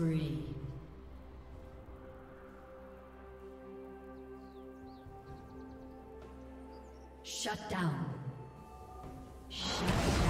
spree. Shut down. Shut down.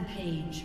Rampage.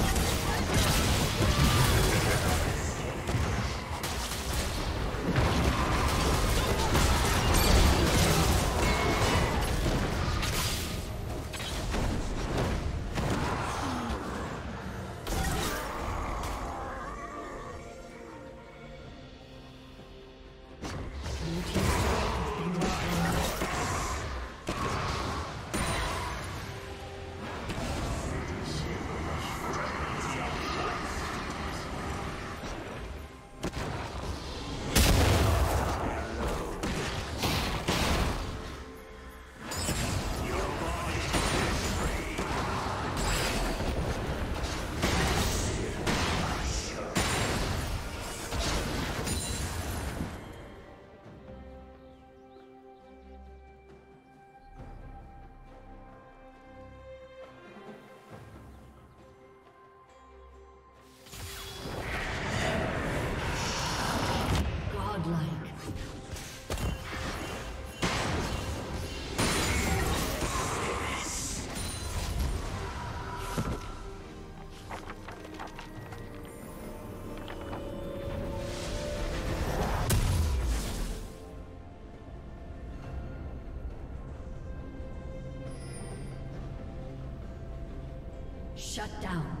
Shut down.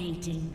Dominating.